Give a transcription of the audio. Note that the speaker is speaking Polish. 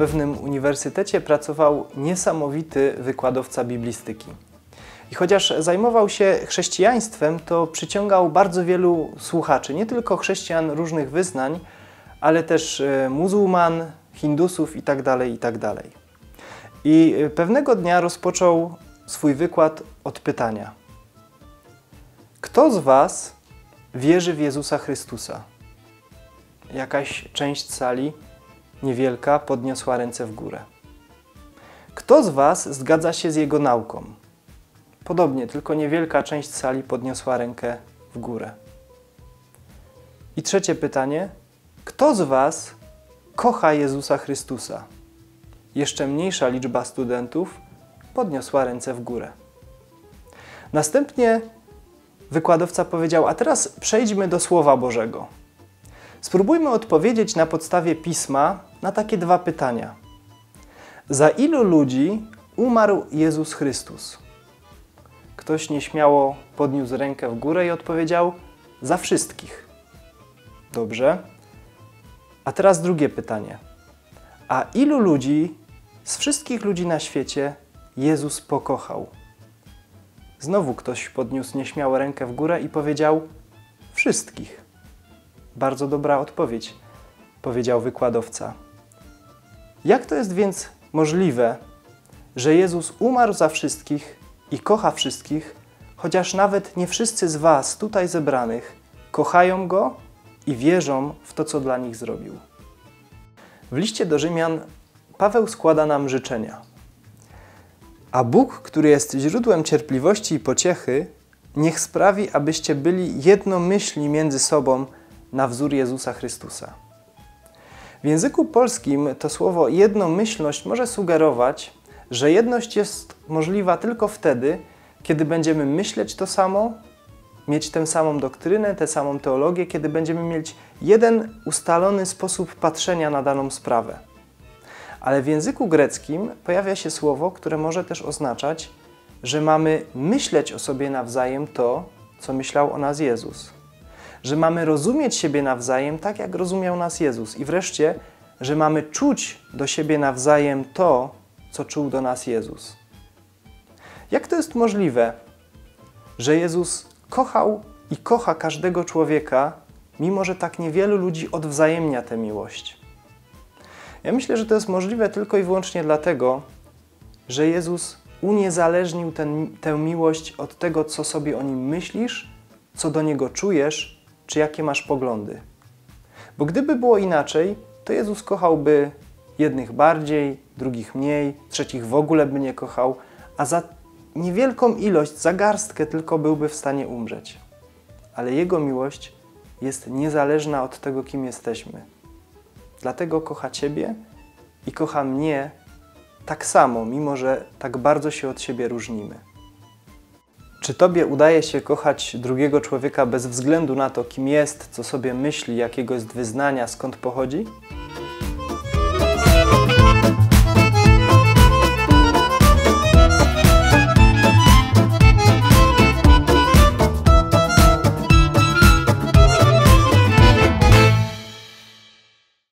pewnym uniwersytecie pracował niesamowity wykładowca biblistyki. I chociaż zajmował się chrześcijaństwem, to przyciągał bardzo wielu słuchaczy, nie tylko chrześcijan różnych wyznań, ale też e, muzułman, hindusów itd. itd. I e, pewnego dnia rozpoczął swój wykład od pytania: Kto z Was wierzy w Jezusa Chrystusa? Jakaś część sali, niewielka, podniosła ręce w górę. Kto z Was zgadza się z Jego nauką? Podobnie, tylko niewielka część sali podniosła rękę w górę. I trzecie pytanie: kto z Was kocha Jezusa Chrystusa? Jeszcze mniejsza liczba studentów podniosła ręce w górę. Następnie wykładowca powiedział: A teraz przejdźmy do Słowa Bożego. Spróbujmy odpowiedzieć na podstawie pisma na takie dwa pytania. Za ilu ludzi umarł Jezus Chrystus? Ktoś nieśmiało podniósł rękę w górę i odpowiedział: Za wszystkich. Dobrze. A teraz drugie pytanie. A ilu ludzi z wszystkich ludzi na świecie Jezus pokochał? Znowu ktoś podniósł nieśmiało rękę w górę i powiedział: Wszystkich. Bardzo dobra odpowiedź, powiedział wykładowca. Jak to jest więc możliwe, że Jezus umarł za wszystkich i kocha wszystkich, chociaż nawet nie wszyscy z Was tutaj zebranych kochają Go i wierzą w to, co dla nich zrobił. W liście do Rzymian Paweł składa nam życzenia. A Bóg, który jest źródłem cierpliwości i pociechy, niech sprawi, abyście byli jednomyślni między sobą na wzór Jezusa Chrystusa. W języku polskim to słowo jednomyślność może sugerować, że jedność jest możliwa tylko wtedy, kiedy będziemy myśleć to samo, mieć tę samą doktrynę, tę samą teologię, kiedy będziemy mieć jeden ustalony sposób patrzenia na daną sprawę. Ale w języku greckim pojawia się słowo, które może też oznaczać, że mamy myśleć o sobie nawzajem to, co myślał o nas Jezus. Że mamy rozumieć siebie nawzajem tak, jak rozumiał nas Jezus. I wreszcie, że mamy czuć do siebie nawzajem to, co czuł do nas Jezus. Jak to jest możliwe, że Jezus kochał i kocha każdego człowieka, mimo że tak niewielu ludzi odwzajemnia tę miłość? Ja myślę, że to jest możliwe tylko i wyłącznie dlatego, że Jezus uniezależnił ten, tę miłość od tego, co sobie o nim myślisz, co do niego czujesz, czy jakie masz poglądy. Bo gdyby było inaczej, to Jezus kochałby jednych bardziej, drugich mniej, trzecich w ogóle by nie kochał, a za niewielką ilość, za garstkę tylko byłby w stanie umrzeć. Ale Jego miłość jest niezależna od tego, kim jesteśmy. Dlatego kocha Ciebie i kocha mnie tak samo, mimo że tak bardzo się od siebie różnimy. Czy Tobie udaje się kochać drugiego człowieka bez względu na to, kim jest, co sobie myśli, jakiego jest wyznania, skąd pochodzi?